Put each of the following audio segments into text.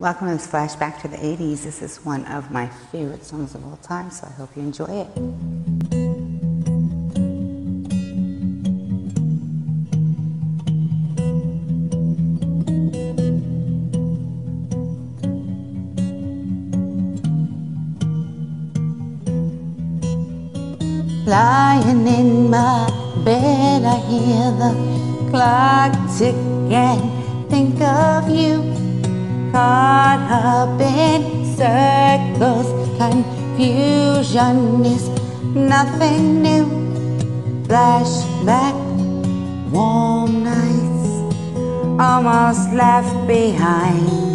Welcome to this flashback to the 80s. This is one of my favorite songs of all time, so I hope you enjoy it. Lying in my bed, I hear the clock tick and think of you. Caught up in circles, confusion is nothing new. Flashback, warm nights, almost left behind.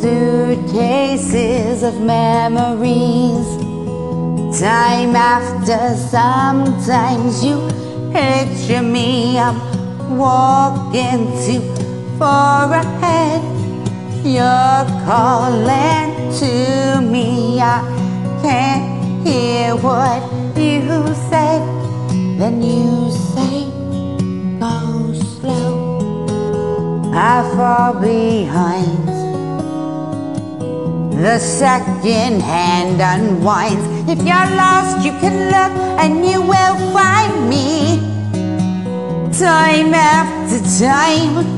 Suitcases of memories time after sometimes you picture me I'm walking too far ahead you're calling to me I can't hear what you said then you say go slow I fall behind the second hand unwinds. If you're lost, you can look and you will find me. Time after time.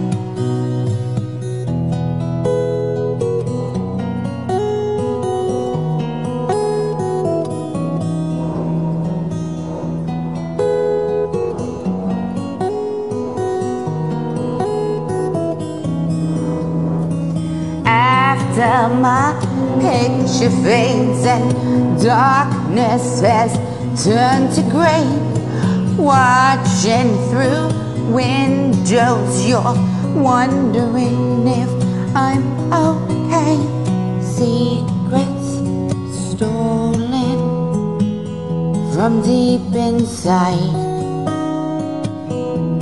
After my picture fades and darkness has turned to gray. Watching through windows, you're wondering if I'm okay. Secrets stolen from deep inside.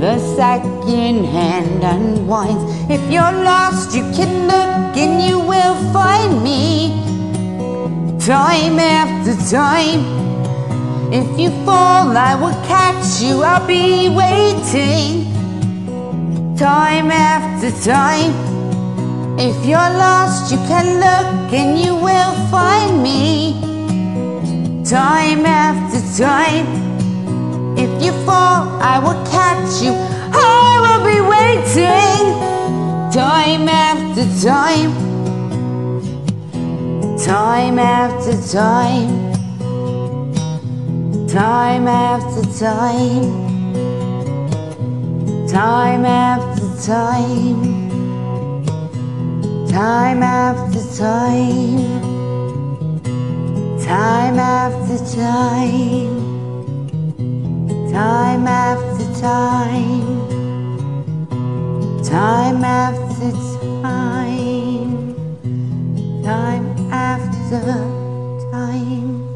The second hand unwinds. If you're lost, you can look and you will find me. Time after time. If you fall, I will catch you. I'll be waiting. Time after time. If you're lost, you can look and you will find me time after time. If you fall, I will catch time. Time after time. Time after time. Time after time. Time after time time after time, time after time, time after time, time.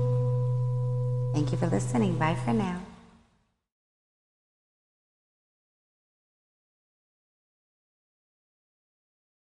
Thank you for listening. Bye for now.